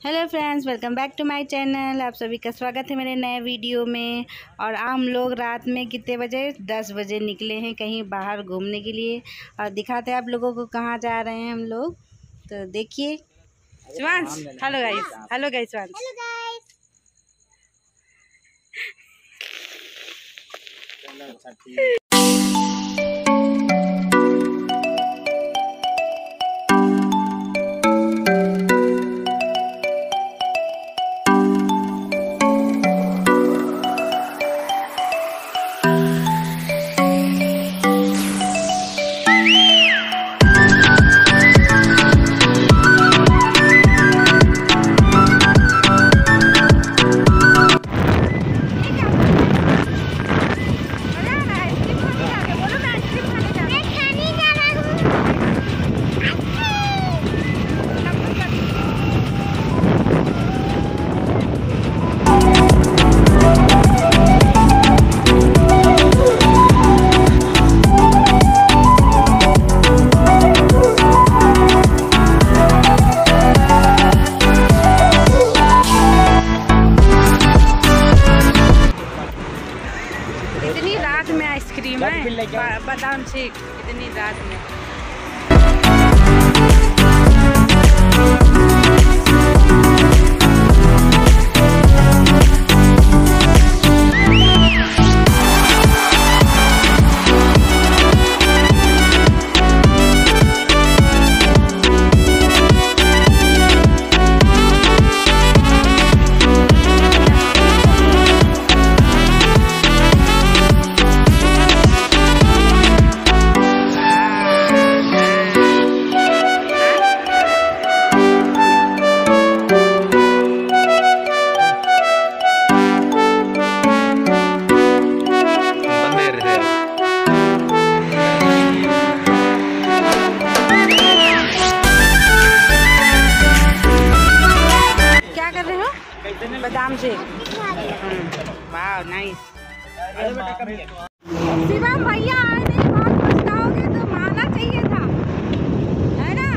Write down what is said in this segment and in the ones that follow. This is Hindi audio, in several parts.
Hello friends welcome back to my channel. आप सभी का स्वागत है मेरे नए वीडियो में। और हम लोग रात में कितने बजे? दस बजे निकले हैं कहीं बाहर घूमने के लिए। और दिखाते हैं आप लोगों को कहाँ जा रहे हैं हम लोग। तो देखिए। Shivansh hello guys hello guys hello guys रात में आइसक्रीम है? बादाम शेक इतनी रात में। बादाम शेक। वाह नाइस शिवम भैया आए नहीं बहुत पछताओगे तो आना चाहिए था। है ना?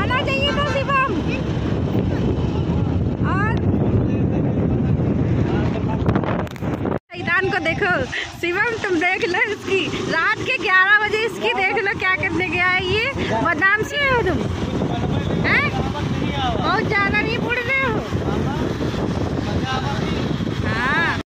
आना चाहिए था शिवम। और ईदान को देखो। शिवम, तुम देख लो इसकी। रात के 11 बजे इसकी देख लो क्या करने गया है ये। बदनाम से हो तुम।